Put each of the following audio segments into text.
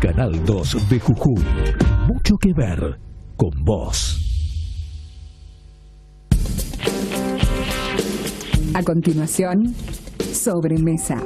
Canal 2 de Jujuy. Mucho que ver con vos. A continuación, sobremesa.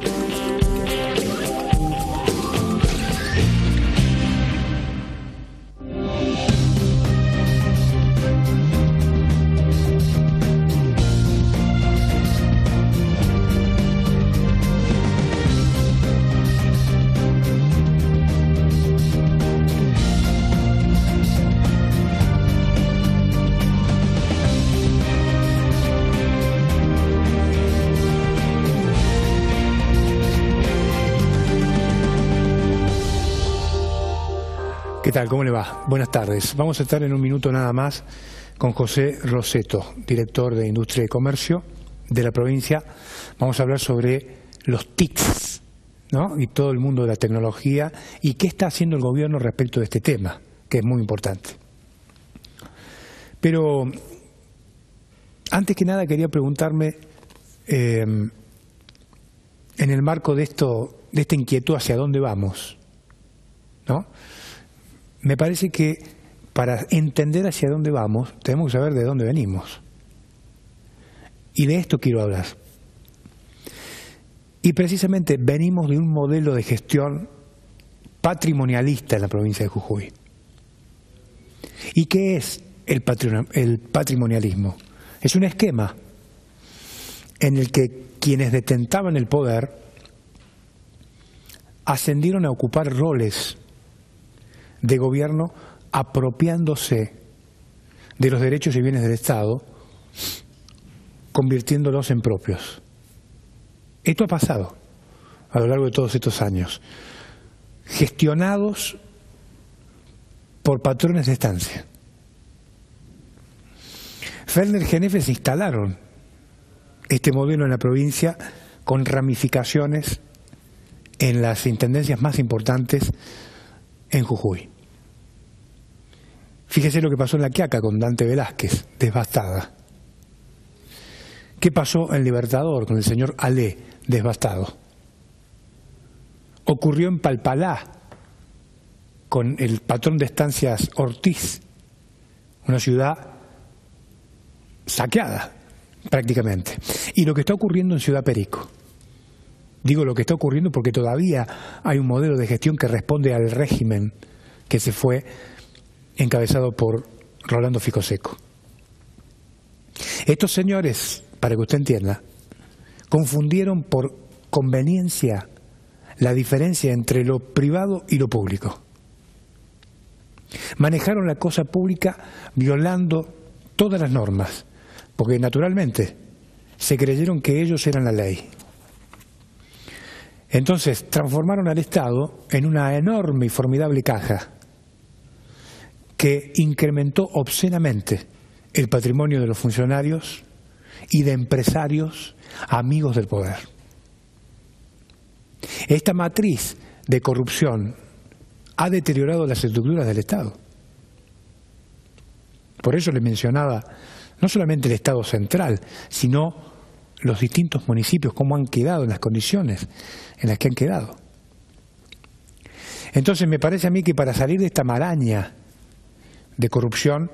Tal? ¿Cómo le va? Buenas tardes. Vamos a estar en un minuto nada más con José Roseto, director de Industria y Comercio de la provincia. Vamos a hablar sobre los TICs ¿no? y todo el mundo de la tecnología y qué está haciendo el gobierno respecto de este tema, que es muy importante. Pero antes que nada quería preguntarme, eh, en el marco de, esto, de esta inquietud hacia dónde vamos. Me parece que para entender hacia dónde vamos, tenemos que saber de dónde venimos. Y de esto quiero hablar. Y precisamente venimos de un modelo de gestión patrimonialista en la provincia de Jujuy. ¿Y qué es el, el patrimonialismo? Es un esquema en el que quienes detentaban el poder ascendieron a ocupar roles de gobierno apropiándose de los derechos y bienes del Estado, convirtiéndolos en propios. Esto ha pasado a lo largo de todos estos años, gestionados por patrones de estancia. Ferner Genefes instalaron este modelo en la provincia con ramificaciones en las intendencias más importantes en Jujuy. Fíjese lo que pasó en La Quiaca con Dante Velázquez, devastada. ¿Qué pasó en Libertador con el señor Alé, devastado? Ocurrió en Palpalá con el patrón de estancias Ortiz, una ciudad saqueada prácticamente. Y lo que está ocurriendo en Ciudad Perico. Digo lo que está ocurriendo porque todavía hay un modelo de gestión que responde al régimen que se fue encabezado por Rolando Ficoseco. Estos señores, para que usted entienda, confundieron por conveniencia la diferencia entre lo privado y lo público. Manejaron la cosa pública violando todas las normas, porque naturalmente se creyeron que ellos eran la ley. Entonces transformaron al Estado en una enorme y formidable caja que incrementó obscenamente el patrimonio de los funcionarios y de empresarios amigos del poder. Esta matriz de corrupción ha deteriorado las estructuras del Estado. Por eso le mencionaba no solamente el Estado central, sino los distintos municipios, cómo han quedado en las condiciones en las que han quedado. Entonces me parece a mí que para salir de esta maraña de corrupción,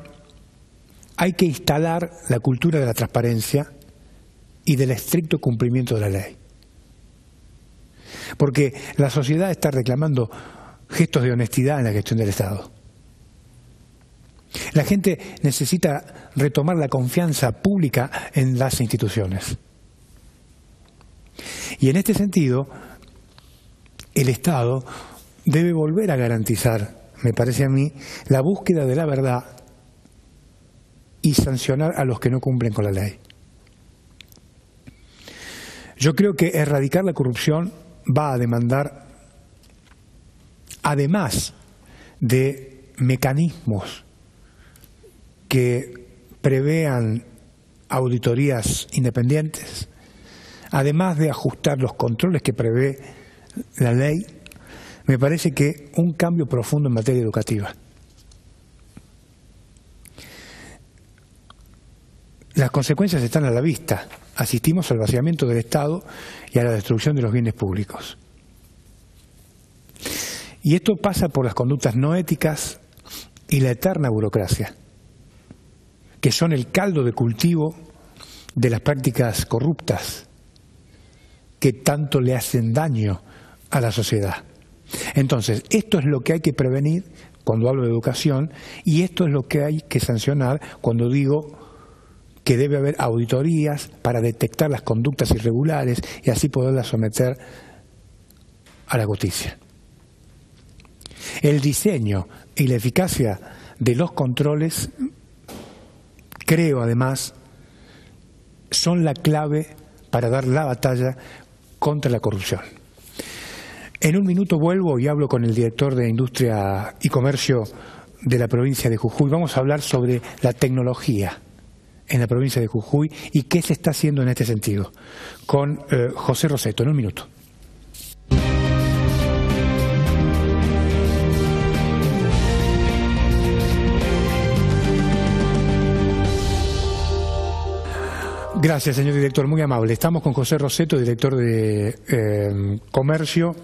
hay que instalar la cultura de la transparencia y del estricto cumplimiento de la ley. Porque la sociedad está reclamando gestos de honestidad en la gestión del Estado. La gente necesita retomar la confianza pública en las instituciones. Y en este sentido, el Estado debe volver a garantizar me parece a mí, la búsqueda de la verdad y sancionar a los que no cumplen con la ley. Yo creo que erradicar la corrupción va a demandar, además de mecanismos que prevean auditorías independientes, además de ajustar los controles que prevé la ley, me parece que un cambio profundo en materia educativa. Las consecuencias están a la vista. Asistimos al vaciamiento del Estado y a la destrucción de los bienes públicos. Y esto pasa por las conductas no éticas y la eterna burocracia, que son el caldo de cultivo de las prácticas corruptas que tanto le hacen daño a la sociedad. Entonces, esto es lo que hay que prevenir cuando hablo de educación y esto es lo que hay que sancionar cuando digo que debe haber auditorías para detectar las conductas irregulares y así poderlas someter a la justicia. El diseño y la eficacia de los controles, creo además, son la clave para dar la batalla contra la corrupción. En un minuto vuelvo y hablo con el director de Industria y Comercio de la provincia de Jujuy. Vamos a hablar sobre la tecnología en la provincia de Jujuy y qué se está haciendo en este sentido. Con eh, José Roseto, en un minuto. Gracias, señor director, muy amable. Estamos con José Roseto, director de eh, Comercio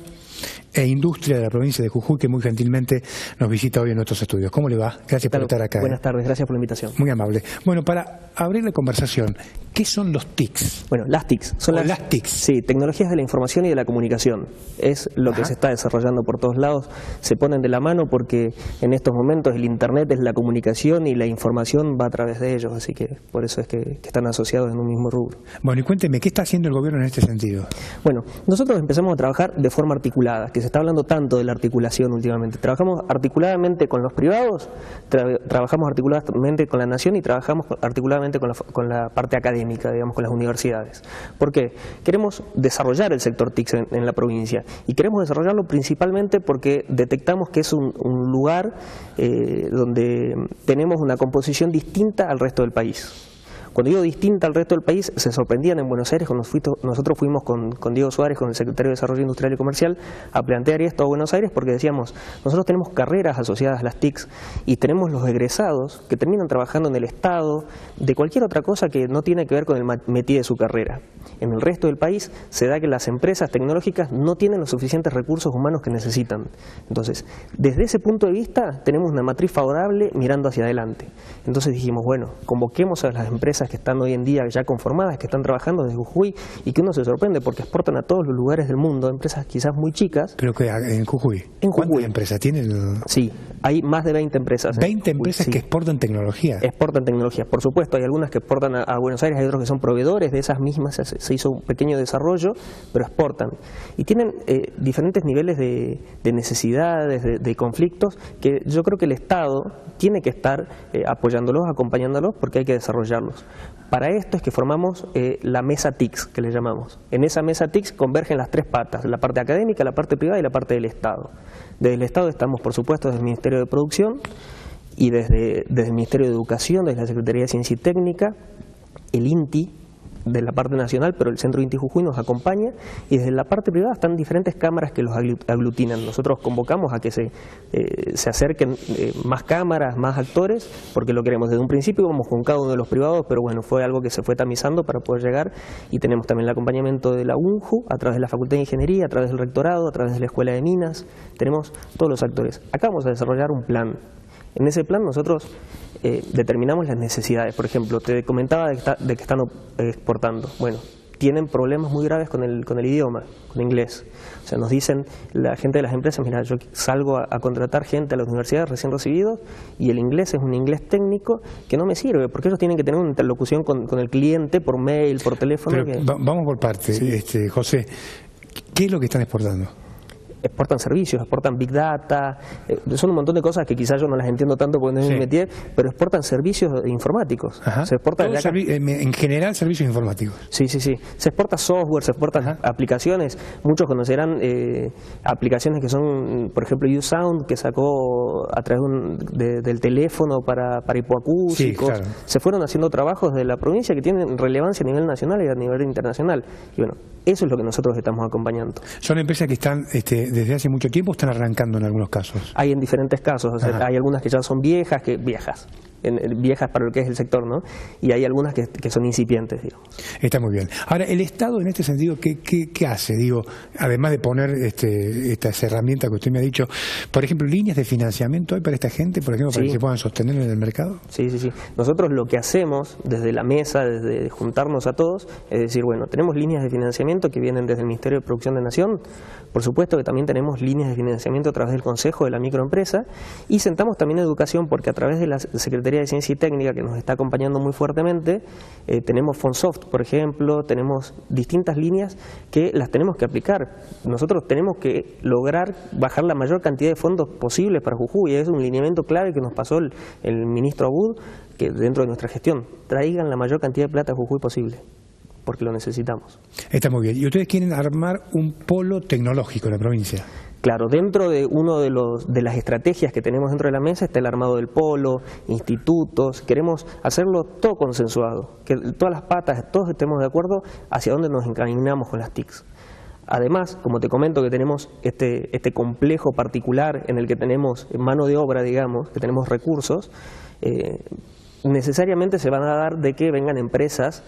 e Industria de la provincia de Jujuy, que muy gentilmente nos visita hoy en nuestros estudios. ¿Cómo le va? Gracias por estar acá. Buenas tardes, gracias por la invitación. Muy amable. Bueno, para abrir la conversación, ¿qué son los TICs? Bueno, las TICs. Son las, TICs. Sí, tecnologías de la información y de la comunicación. Es lo que se está desarrollando por todos lados. Se ponen de la mano porque en estos momentos el Internet es la comunicación y la información va a través de ellos, así que por eso es que, que están asociados en un mismo rubro. Bueno, y cuénteme, ¿qué está haciendo el gobierno en este sentido? Bueno, nosotros empezamos a trabajar de forma articulada, que se está hablando tanto de la articulación últimamente. Trabajamos articuladamente con los privados, trabajamos articuladamente con la nación y trabajamos articuladamente con la, con la, parte académica, digamos, con las universidades. ¿Por qué? Queremos desarrollar el sector TIC en, la provincia y queremos desarrollarlo principalmente porque detectamos que es un, lugar eh, donde tenemos una composición distinta al resto del país. Cuando digo distinta al resto del país, se sorprendían en Buenos Aires cuando nosotros fuimos con, Diego Suárez, con el secretario de Desarrollo Industrial y Comercial, a plantear esto a Buenos Aires porque decíamos, nosotros tenemos carreras asociadas a las TICs y tenemos los egresados que terminan trabajando en el Estado, de cualquier otra cosa que no tiene que ver con el métier de su carrera. En el resto del país se da que las empresas tecnológicas no tienen los suficientes recursos humanos que necesitan. Entonces, desde ese punto de vista, tenemos una matriz favorable mirando hacia adelante. Entonces dijimos, bueno, convoquemos a las empresas que están hoy en día ya conformadas, que están trabajando desde Jujuy y que uno se sorprende porque exportan a todos los lugares del mundo, empresas quizás muy chicas. Pero que en Jujuy. En ¿Cuántas empresas tienen? Sí, hay más de 20 empresas. 20 empresas que exportan tecnología. Exportan tecnología, por supuesto. Hay algunas que exportan a, Buenos Aires, hay otros que son proveedores de esas mismas. Se, hizo un pequeño desarrollo, pero exportan. Y tienen eh, diferentes niveles de, necesidades, de, conflictos, que yo creo que el Estado tiene que estar eh, apoyándolos, acompañándolos, porque hay que desarrollarlos. Para esto es que formamos eh, la mesa TICS, que le llamamos. En esa mesa TICS convergen las tres patas, la parte académica, la parte privada y la parte del Estado. Desde el Estado estamos, por supuesto, desde el Ministerio de Producción y desde, desde el Ministerio de Educación, desde la Secretaría de Ciencia y Técnica, el INTI, de la parte nacional, pero el Centro Inti Jujuy nos acompaña y desde la parte privada están diferentes cámaras que los aglutinan. Nosotros convocamos a que se, eh, se acerquen eh, más cámaras, más actores, porque lo queremos. Desde un principio íbamos con cada uno de los privados, pero bueno, fue algo que se fue tamizando para poder llegar y tenemos también el acompañamiento de la UNJU a través de la Facultad de Ingeniería, a través del rectorado, a través de la Escuela de Minas, tenemos todos los actores. Acá vamos a desarrollar un plan. En ese plan nosotros eh, determinamos las necesidades. Por ejemplo, te comentaba de que, están exportando. Bueno, tienen problemas muy graves con el, con el idioma, con inglés. O sea, nos dicen la gente de las empresas, mira, yo salgo a, contratar gente a las universidades recién recibidos y el inglés es un inglés técnico que no me sirve, porque ellos tienen que tener una interlocución con, el cliente por mail, por teléfono. Vamos por parte, este, José. ¿Qué es lo que están exportando? Exportan servicios, exportan big data, eh, son un montón de cosas que quizás yo no las entiendo tanto porque no me metí, pero exportan servicios informáticos. Se exporta en general servicios informáticos. Sí, sí, sí. Se exporta software, se exportan aplicaciones. Muchos conocerán eh, aplicaciones que son, por ejemplo, USound, que sacó a través del teléfono para, para hipoacúsicos. Se fueron haciendo trabajos de la provincia que tienen relevancia a nivel nacional y a nivel internacional. Y bueno, eso es lo que nosotros estamos acompañando. Son empresas que están este, desde hace mucho tiempo o están arrancando en algunos casos. Hay en diferentes casos, hay algunas que ya son viejas, que viejas, viejas para lo que es el sector, ¿no? Y hay algunas que, son incipientes, digamos. Está muy bien. Ahora, ¿el Estado en este sentido qué, qué, hace? Digo, además de poner este, estas herramientas que usted me ha dicho, por ejemplo, líneas de financiamiento hay para esta gente, por ejemplo, para que se puedan sostener en el mercado. Sí, sí, sí. Nosotros lo que hacemos desde la mesa, desde juntarnos a todos, es decir, bueno, tenemos líneas de financiamiento que vienen desde el Ministerio de Producción de Nación, por supuesto que también tenemos líneas de financiamiento a través del Consejo de la Microempresa y sentamos también educación porque a través de la Secretaría de Ciencia y Técnica que nos está acompañando muy fuertemente, eh, tenemos Fonsoft, por ejemplo, tenemos distintas líneas que las tenemos que aplicar. Nosotros tenemos que lograr bajar la mayor cantidad de fondos posibles para Jujuy, es un lineamiento clave que nos pasó el, el ministro Abud, que dentro de nuestra gestión, traigan la mayor cantidad de plata a Jujuy posible porque lo necesitamos. Está muy bien. ¿Y ustedes quieren armar un polo tecnológico en la provincia? Claro, dentro de una de, los, de las estrategias que tenemos dentro de la mesa está el armado del polo, institutos, queremos hacerlo todo consensuado, que todas las patas, todos estemos de acuerdo hacia dónde nos encaminamos con las TICs. Además, como te comento que tenemos este, este complejo particular en el que tenemos mano de obra, digamos, que tenemos recursos, eh, necesariamente se van a dar de que vengan empresas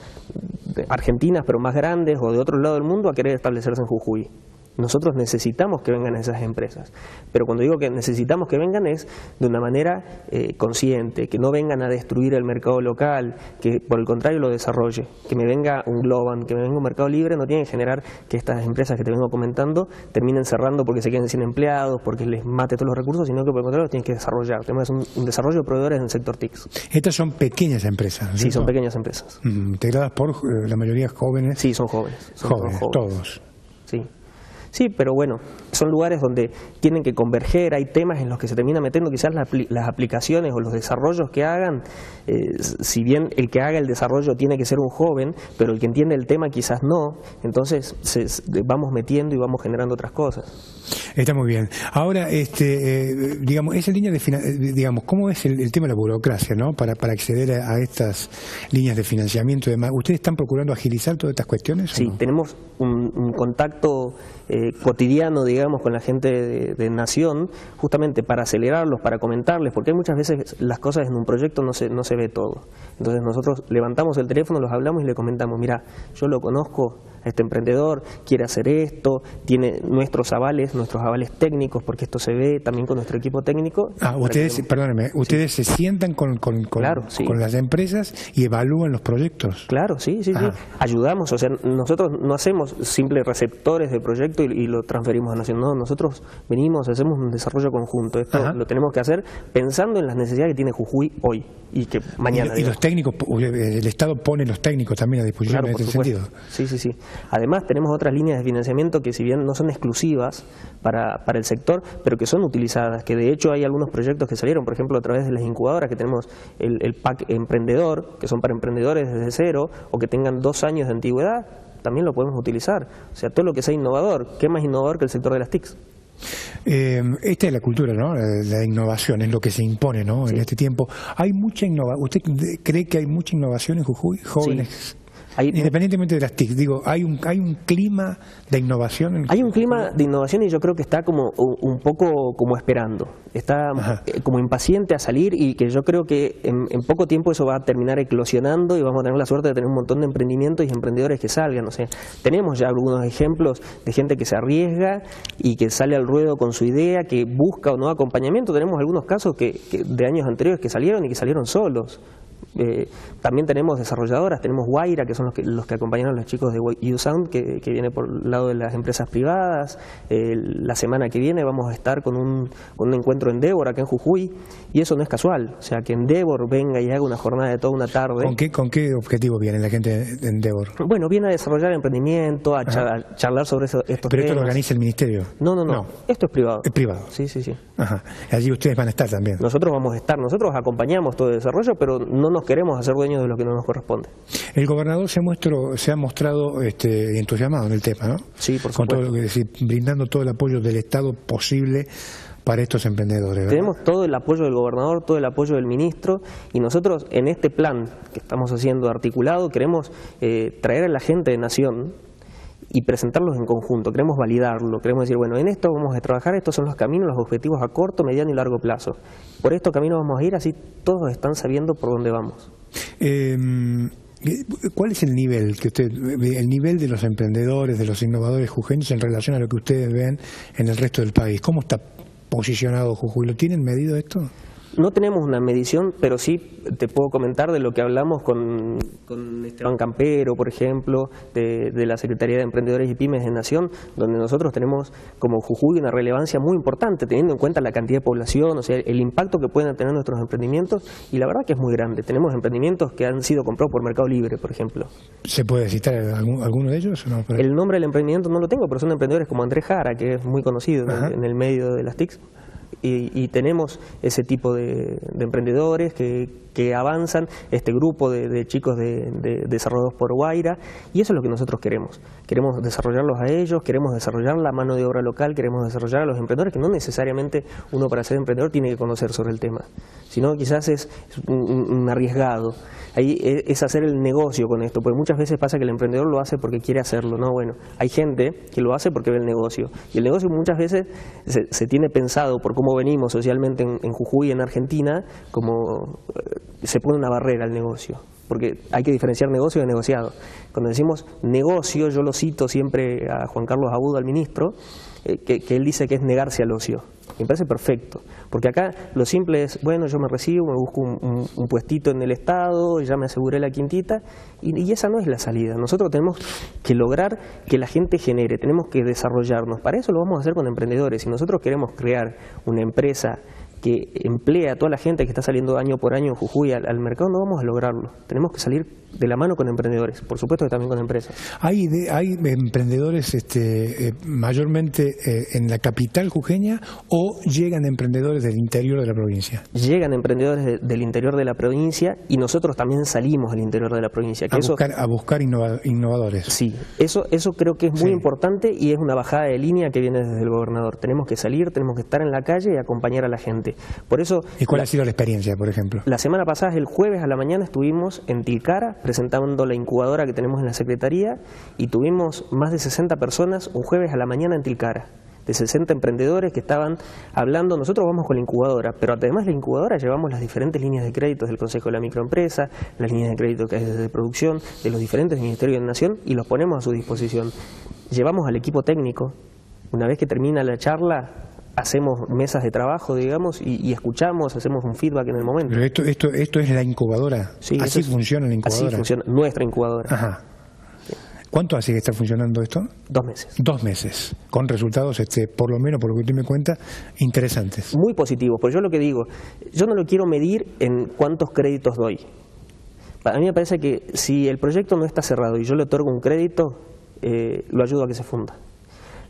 argentinas pero más grandes o de otro lado del mundo a querer establecerse en Jujuy. Nosotros necesitamos que vengan esas empresas, pero cuando digo que necesitamos que vengan es de una manera eh, consciente, que no vengan a destruir el mercado local, que por el contrario lo desarrolle, que me venga un Globan, que me venga un mercado libre, no tiene que generar que estas empresas que te vengo comentando terminen cerrando porque se queden sin empleados, porque les mate todos los recursos, sino que por el contrario los tienen que desarrollar. Tenemos un, desarrollo de proveedores en el sector TICS. Estas son pequeñas empresas. Sí, son pequeñas empresas. Mm, integradas por eh, la mayoría jóvenes. Sí, son jóvenes. jóvenes, todos. Sí. Sí, pero bueno, son lugares donde tienen que converger, hay temas en los que se termina metiendo quizás las, aplicaciones o los desarrollos que hagan, eh, si bien el que haga el desarrollo tiene que ser un joven, pero el que entiende el tema quizás no, entonces vamos metiendo y vamos generando otras cosas. Está muy bien. Ahora, este, eh, digamos, esa línea de digamos, ¿cómo es el, tema de la burocracia, no? Para, para acceder a, estas líneas de financiamiento y demás. ¿Ustedes están procurando agilizar todas estas cuestiones? Sí, tenemos un, contacto eh, cotidiano, digamos, con la gente de, Nación, justamente para acelerarlos, para comentarles, porque muchas veces las cosas en un proyecto no se, no se ve todo. Entonces nosotros levantamos el teléfono, los hablamos y le comentamos, mira, yo lo conozco este emprendedor, quiere hacer esto, tiene nuestros avales, nuestros avales técnicos, porque esto se ve también con nuestro equipo técnico. Ah, ustedes, perdónenme, ustedes se sientan con, con, con, las empresas y evalúan los proyectos. Claro, sí, sí, sí. Ah. Ayudamos, o sea, nosotros no hacemos simples receptores de proyecto y, lo transferimos a Nación, no, nosotros venimos, hacemos un desarrollo conjunto. Esto lo tenemos que hacer pensando en las necesidades que tiene Jujuy hoy y que mañana. Y, los técnicos, el Estado pone los técnicos también a disposición en este sentido. Sí, sí, sí. Además, tenemos otras líneas de financiamiento que, si bien no son exclusivas para, para el sector, pero que son utilizadas, que de hecho hay algunos proyectos que salieron, por ejemplo, a través de las incubadoras, que tenemos el, el PAC Emprendedor, que son para emprendedores desde cero o que tengan dos años de antigüedad, también lo podemos utilizar. O sea, todo lo que sea innovador, ¿qué más innovador que el sector de las TICs? Eh, esta es la cultura, ¿no? La, innovación es lo que se impone, ¿no? En este tiempo. ¿Hay mucha innovación? ¿Usted cree que hay mucha innovación en Jujuy? Jóvenes Independientemente de las TIC, digo, hay un, hay un clima de innovación. hay un clima de innovación y yo creo que está como un poco como esperando, está eh, como impaciente a salir y que yo creo que en, poco tiempo eso va a terminar eclosionando y vamos a tener la suerte de tener un montón de emprendimientos y emprendedores que salgan. O sea, tenemos ya algunos ejemplos de gente que se arriesga y que sale al ruedo con su idea, que busca o no acompañamiento. Tenemos algunos casos que de años anteriores que salieron y que salieron solos. Eh, también tenemos desarrolladoras, tenemos Guaira, que son los que, los que acompañaron a los chicos de USound, que, que viene por el lado de las empresas privadas. Eh, la semana que viene vamos a estar con un, con un encuentro en Endeavor acá en Jujuy, y eso no es casual. O sea, que Endeavor venga y haga una jornada de toda una tarde. ¿Con qué, con qué objetivo viene la gente de Endeavor? Bueno, viene a desarrollar emprendimiento, a, charlar sobre eso, estos ¿Pero esto lo organiza el ministerio? No, no, no, Esto es privado. Es privado. Sí, sí, sí. Ajá. Allí ustedes van a estar también. Nosotros vamos a estar, nosotros acompañamos todo el desarrollo, pero no nos queremos hacer dueños de lo que no nos corresponde. El gobernador se, muestro, se ha mostrado este, entusiasmado en el tema, ¿no? Sí, por supuesto. Con todo lo que decir, brindando todo el apoyo del Estado posible para estos emprendedores. Tenemos todo el apoyo del gobernador, todo el apoyo del ministro y nosotros en este plan que estamos haciendo articulado queremos eh, traer a la gente de Nación y presentarlos en conjunto, queremos validarlo, queremos decir, bueno, en esto vamos a trabajar, estos son los caminos, los objetivos a corto, mediano y largo plazo. Por estos caminos vamos a ir, así todos están sabiendo por dónde vamos. Eh, ¿Cuál es el nivel que usted, el nivel de los emprendedores, de los innovadores jujeños en relación a lo que ustedes ven en el resto del país? ¿Cómo está posicionado Jujuy? ¿Lo tienen medido esto? No tenemos una medición, pero sí te puedo comentar de lo que hablamos con, Esteban Campero, por ejemplo, de, la Secretaría de Emprendedores y Pymes de Nación, donde nosotros tenemos como Jujuy una relevancia muy importante, teniendo en cuenta la cantidad de población, o sea, el impacto que pueden tener nuestros emprendimientos, y la verdad que es muy grande. Tenemos emprendimientos que han sido comprados por Mercado Libre, por ejemplo. ¿Se puede citar alguno de ellos? O no? El nombre del emprendimiento no lo tengo, pero son emprendedores como Andrés Jara, que es muy conocido en el medio de las TICs y, tenemos ese tipo de, emprendedores que, que, avanzan, este grupo de, chicos de, desarrollados por Guaira, y eso es lo que nosotros queremos. Queremos desarrollarlos a ellos, queremos desarrollar la mano de obra local, queremos desarrollar a los emprendedores, que no necesariamente uno para ser emprendedor tiene que conocer sobre el tema, sino quizás es un arriesgado ahí e, es hacer el negocio con esto, porque muchas veces pasa que el emprendedor lo hace porque quiere hacerlo, no, bueno, hay gente que lo hace porque ve el negocio, y el negocio muchas veces se, tiene pensado por cómo venimos socialmente en, en Jujuy, en Argentina, como eh, se pone una barrera al negocio porque hay que diferenciar negocio de negociado. Cuando decimos negocio, yo lo cito siempre a Juan Carlos Agudo, al ministro, eh, que, él dice que es negarse al ocio. Me parece perfecto, porque acá lo simple es, bueno, yo me recibo, me busco un, puestito en el Estado, ya me aseguré la quintita, y, y, esa no es la salida. Nosotros tenemos que lograr que la gente genere, tenemos que desarrollarnos. Para eso lo vamos a hacer con emprendedores. Si nosotros queremos crear una empresa que emplea a toda la gente que está saliendo año por año en Jujuy al, mercado, no vamos a lograrlo. Tenemos que salir de la mano con emprendedores, por supuesto que también con empresas. ¿Hay, hay emprendedores este, eh, mayormente eh, en la capital jujeña o llegan emprendedores del interior de la provincia? Llegan emprendedores del interior de la provincia y nosotros también salimos del interior de la provincia. a, buscar, a buscar innovadores. Sí, eso, eso creo que es muy importante y es una bajada de línea que viene desde el gobernador. Tenemos que salir, tenemos que estar en la calle y acompañar a la gente. Por eso, ¿Y cuál ha sido la experiencia, por ejemplo? La semana pasada, el jueves a la mañana, estuvimos en Tilcara presentando la incubadora que tenemos en la Secretaría y tuvimos más de 60 personas un jueves a la mañana en Tilcara de 60 emprendedores que estaban hablando, nosotros vamos con la incubadora, pero además de la incubadora llevamos las diferentes líneas de créditos del Consejo de la Microempresa, las líneas de crédito que hay desde producción, de los diferentes ministerios de Nación y los ponemos a su disposición. Llevamos al equipo técnico, una vez que termina la charla, hacemos mesas de trabajo, digamos, y, escuchamos, hacemos un feedback en el momento. Pero esto, esto, esto es la incubadora. Sí, así funciona la incubadora. Así funciona nuestra incubadora. Ajá. ¿Cuánto hace que está funcionando esto? Dos meses. Dos meses, con resultados, este, por lo menos por lo que usted me cuenta, interesantes. Muy positivos, pues yo lo que digo, yo no lo quiero medir en cuántos créditos doy. A mí me parece que si el proyecto no está cerrado y yo le otorgo un crédito, eh, lo ayudo a que se funda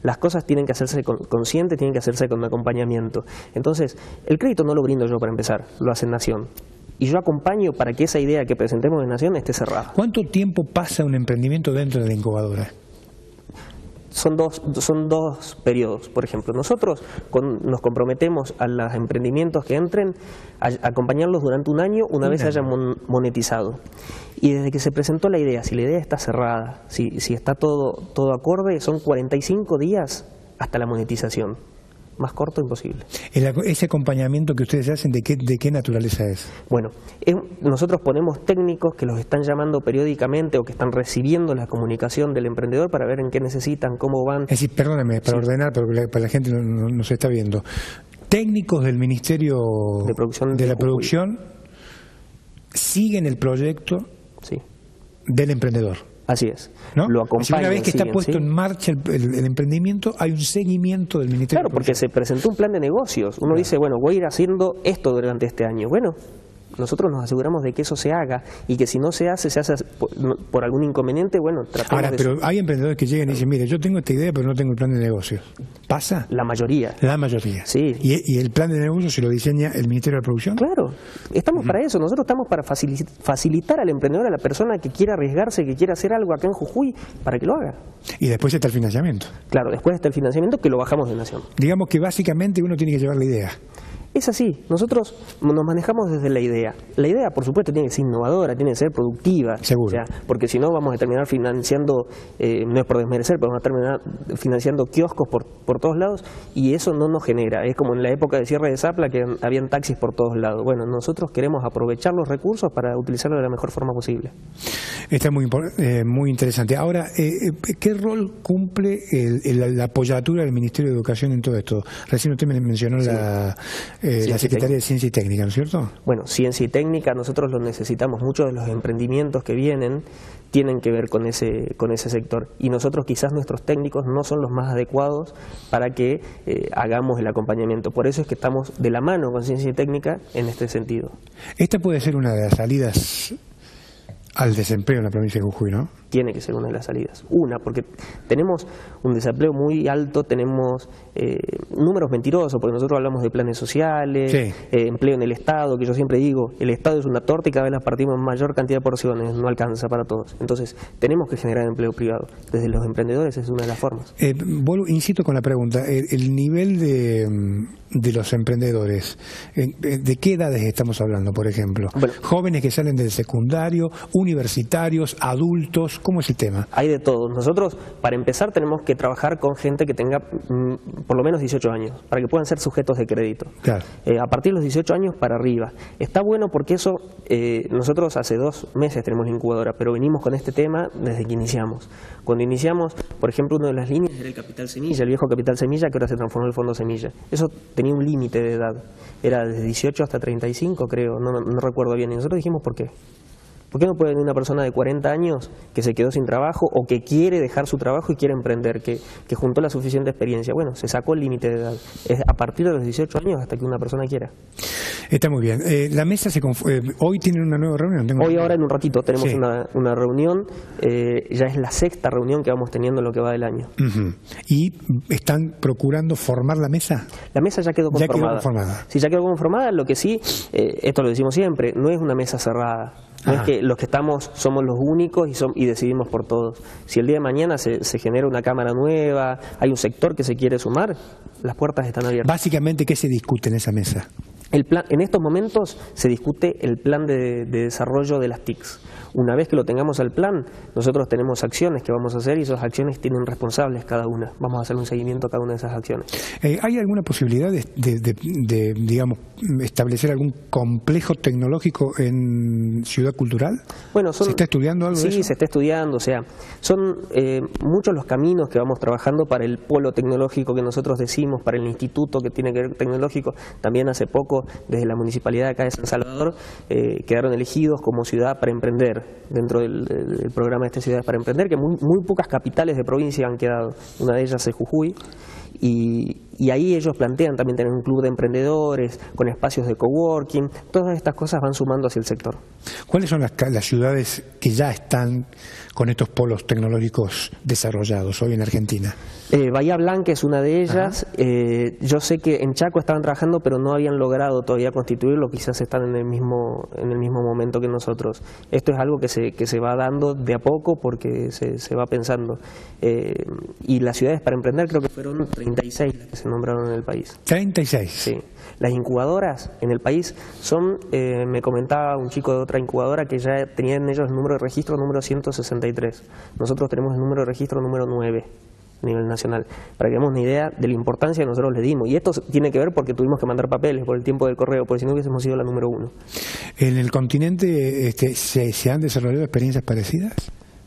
las cosas tienen que hacerse conscientes, tienen que hacerse con acompañamiento. Entonces, el crédito no lo brindo yo para empezar, lo hace Nación. Y yo acompaño para que esa idea que presentemos en Nación esté cerrada. ¿Cuánto tiempo pasa un emprendimiento dentro de la incubadora? Son dos, son dos periodos. Por ejemplo, nosotros nos comprometemos a los emprendimientos que entren a, acompañarlos durante un año una vez hayan monetizado. Y desde que se presentó la idea, si la idea está cerrada, si, si está todo, todo acorde, son 45 días hasta la monetización más corto imposible. ¿Ese acompañamiento que ustedes hacen, de qué, de qué naturaleza es? Bueno, nosotros ponemos técnicos que los están llamando periódicamente o que están recibiendo la comunicación del emprendedor para ver en qué necesitan, cómo van. Es decir, perdóname, para ordenar, porque la, para la gente no, se está viendo. Técnicos del Ministerio de, producción de, la Producción siguen el proyecto del emprendedor. Así es. ¿No? Lo una vez que está puesto en marcha el, emprendimiento, hay un seguimiento del Ministerio. Claro, porque se presentó un plan de negocios. Uno dice, bueno, voy a ir haciendo esto durante este año. Bueno, nosotros nos aseguramos de que eso se haga y que si no se hace, se hace por, algún inconveniente, bueno, tratamos Ahora, pero hay emprendedores que llegan y dicen, mire, yo tengo esta idea, pero no tengo el plan de negocios. ¿Pasa? La mayoría. La mayoría. Sí. ¿Y, el plan de negocios se lo diseña el Ministerio de Producción? Claro. Estamos para eso. Nosotros estamos para facilitar al emprendedor, a la persona que quiera arriesgarse, que quiera hacer algo acá en Jujuy, para que lo haga. Y después está el financiamiento. Claro, después está el financiamiento que lo bajamos de Nación. Digamos que básicamente uno tiene que llevar la idea. Es así, nosotros nos manejamos desde la idea. La idea, por supuesto, tiene que ser innovadora, tiene que ser productiva. Seguro. O sea, porque si no vamos a terminar financiando, eh, no es por desmerecer, pero vamos a terminar financiando kioscos por, por todos lados y eso no nos genera. Es como en la época de cierre de Zapla que habían taxis por todos lados. Bueno, nosotros queremos aprovechar los recursos para utilizarlos de la mejor forma posible. Está muy, eh, muy interesante. Ahora, eh, eh, ¿qué rol cumple el- el- la apoyatura del Ministerio de Educación en todo esto? Recién usted me mencionó la, eh, la Secretaría de Ciencia y Técnica, ¿no es cierto? Bueno, ciencia y técnica nosotros lo necesitamos. Muchos de los emprendimientos que vienen tienen que ver con ese, con ese sector. Y nosotros quizás nuestros técnicos no son los más adecuados para que eh, hagamos el acompañamiento. Por eso es que estamos de la mano con ciencia y técnica en este sentido. Esta puede ser una de las salidas al desempleo en la provincia de Jujuy, ¿no? Tiene que ser una de las salidas. Una, porque tenemos un desempleo muy alto, tenemos eh, números mentirosos, porque nosotros hablamos de planes sociales, Sí. eh, empleo en el Estado, que yo siempre digo, el Estado es una torta y cada vez la partimos en mayor cantidad de porciones, no alcanza para todos. Entonces, tenemos que generar empleo privado. Desde los emprendedores es una de las formas. Eh, vuelvo, insisto con la pregunta, el, el nivel de, de los emprendedores, eh, eh, ¿de qué edades estamos hablando, por ejemplo? Bueno. Jóvenes que salen del secundario, universitarios, adultos, ¿cómo es el tema? Hay de todo. Nosotros, para empezar, tenemos que trabajar con gente que tenga mm, por lo menos 18 años, para que puedan ser sujetos de crédito. Claro. Eh, a partir de los 18 años para arriba. Está bueno porque eso, eh, nosotros hace dos meses tenemos la incubadora, pero venimos con este tema desde que iniciamos. Cuando iniciamos, por ejemplo, una de las líneas era el Capital Semilla, el viejo Capital Semilla, que ahora se transformó en el Fondo Semilla. Eso tenía un límite de edad. Era desde 18 hasta 35, creo, no, no- no recuerdo bien. Y nosotros dijimos, ¿por qué? ¿Por qué no puede venir una persona de 40 años que se quedó sin trabajo o que quiere dejar su trabajo y quiere emprender, que, que juntó la suficiente experiencia? Bueno, se sacó el límite de edad. Es a partir de los 18 años hasta que una persona quiera. Está muy bien. Eh, la mesa se conf- eh, hoy tienen una nueva reunión. tengo- Hoy ahora en un ratito tenemos Sí. una, una reunión, eh, ya es la sexta reunión que vamos teniendo en lo que va del año. ¿Y están procurando formar la mesa? La mesa ya quedó Ya quedó conformada. conformada. Sí, ya quedó conformada, lo que sí, esto lo decimos siempre, no es una mesa cerrada. No Ajá. es que los que estamos somos los únicos y, som- y decidimos por todos. Si el día de mañana se, se genera una cámara nueva, hay un sector que se quiere sumar, las puertas están abiertas. Básicamente, ¿qué se discute en esa mesa? El plan, en estos momentos se discute el plan de, de desarrollo de las TICs. Una vez que lo tengamos al plan, nosotros tenemos acciones que vamos a hacer y esas acciones tienen responsables cada una. Vamos a hacer un seguimiento a cada una de esas acciones. Eh, ¿Hay alguna posibilidad de, de- de- de, digamos, establecer algún complejo tecnológico en Ciudad Cultural? Bueno, son- ¿Se está estudiando algo sí, de eso? se está estudiando, o sea, son eh, muchos los caminos que vamos trabajando para el polo tecnológico que nosotros decimos, para el instituto que tiene que ver tecnológico. También hace poco, desde la municipalidad acá de San Salvador, eh, quedaron elegidos como ciudad para emprender dentro del, programa de este Ciudades para Emprender, que muy, pocas capitales de provincia han quedado. Una de ellas es Jujuy. Y, ahí ellos plantean también tener un club de emprendedores con espacios de coworking. Todas estas cosas van sumando hacia el sector. ¿Cuáles son las ciudades que ya están con estos polos tecnológicos desarrollados hoy en Argentina? Eh, Bahía Blanca es una de ellas. Eh, yo sé que en Chaco estaban trabajando, pero no habían logrado todavía constituirlo. Quizás están en el mismo en el mismo momento que nosotros. Esto es algo que se que se va dando de a poco porque se, se va pensando. Eh, y las ciudades para emprender creo que fueron 36 las que se nombraron en el país. 36. Sí. Las incubadoras en el país son, eh, me comentaba un chico de otra incubadora que ya tenían ellos el número de registro número 163. Nosotros tenemos el número de registro número 9 a nivel nacional. Para que demos una idea de la importancia que nosotros le dimos. Y esto tiene que ver porque tuvimos que mandar papeles por el tiempo del correo, porque si no hubiésemos sido la número uno. ¿En el continente este, se, se han desarrollado experiencias parecidas?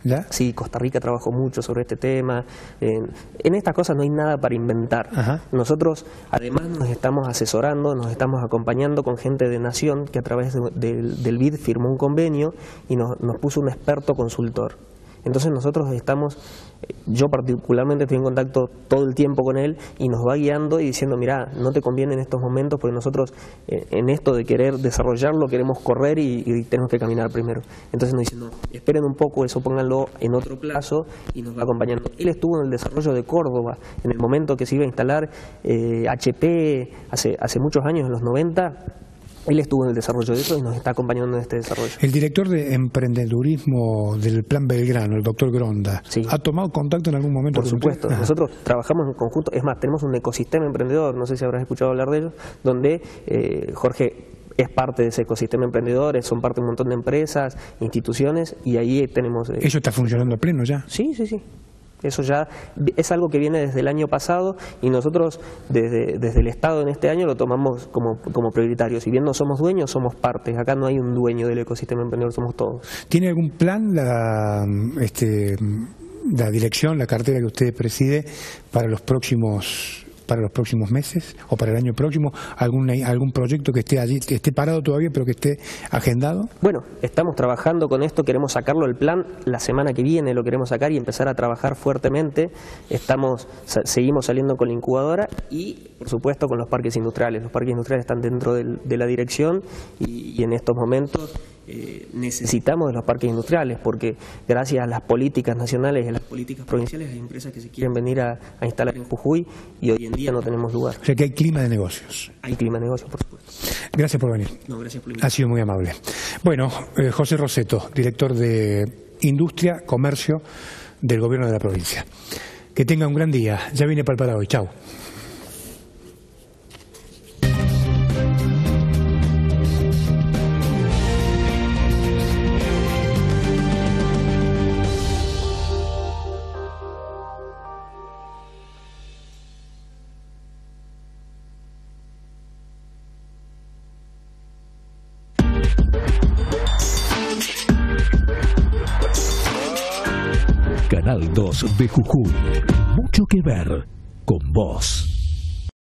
¿Ya? Sí, Costa Rica trabajó mucho sobre este tema. En, en estas cosas no hay nada para inventar. Ajá. Nosotros, además, nos estamos asesorando, nos estamos acompañando con gente de Nación que a través de- del- del BID firmó un convenio y nos, nos puso un experto consultor. Entonces nosotros estamos, eh, yo particularmente estoy en contacto todo el tiempo con él y nos va guiando y diciendo, mira, no te conviene en estos momentos porque nosotros eh, en esto de querer desarrollarlo queremos correr y, tenemos que caminar primero. Entonces nos dice, no, esperen un poco, eso pónganlo en otro plazo y nos va acompañando. Él estuvo en el desarrollo de Córdoba, en el momento que se iba a instalar eh, HP, hace, hace muchos años, en los 90, Él estuvo en el desarrollo de eso y nos está acompañando en este desarrollo. El director de emprendedurismo del Plan Belgrano, el doctor Gronda, ¿ha tomado contacto en algún momento? Por supuesto, nosotros trabajamos en conjunto, es más, tenemos un ecosistema emprendedor, no sé si habrás escuchado hablar de ello, donde eh, Jorge es parte de ese ecosistema emprendedor, son parte de un montón de empresas, instituciones, y ahí tenemos... Eh, ¿Eso está funcionando a pleno ya? Sí, sí, sí. Eso ya es algo que viene desde el año pasado y nosotros desde, desde el Estado en este año lo tomamos como, como prioritario. Si bien no somos dueños, somos parte. Acá no hay un dueño del ecosistema emprendedor, somos todos. ¿Tiene algún plan la, este, la dirección, la cartera que usted preside para los próximos para los próximos meses o para el año próximo? ¿Algún, algún proyecto que esté allí, que esté parado todavía pero que esté agendado? Bueno, estamos trabajando con esto, queremos sacarlo el plan la semana que viene, lo queremos sacar y empezar a trabajar fuertemente. Estamos, seguimos saliendo con la incubadora y, por supuesto, con los parques industriales. Los parques industriales están dentro de la dirección y en estos momentos eh, necesitamos de los parques industriales, porque gracias a las políticas nacionales y a las políticas provinciales hay empresas que se quieren venir a, instalar en Jujuy y hoy en día no tenemos lugar. O sea que hay clima de negocios. Hay clima de negocios, por supuesto. Gracias por venir. No, gracias por Ha sido muy amable. Bueno, eh, José Roseto, director de Industria, Comercio del Gobierno de la provincia. Que tenga un gran día. Ya viene para el para hoy. Chao. De Jujuy. Mucho que ver con vos.